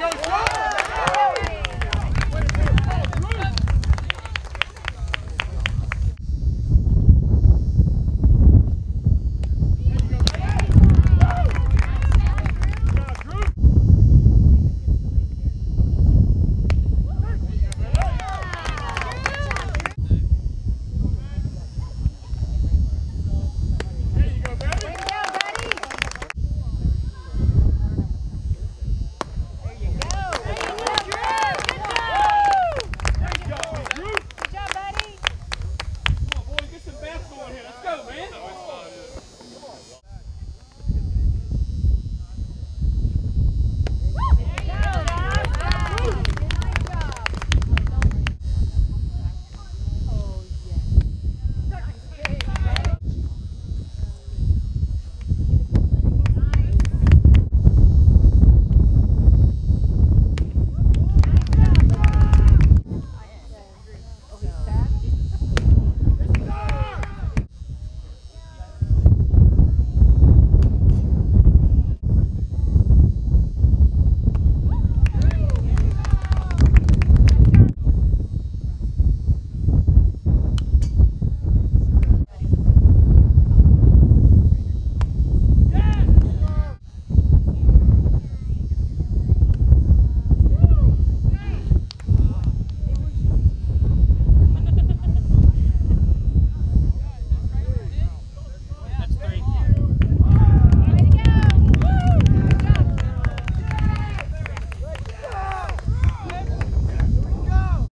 go, go!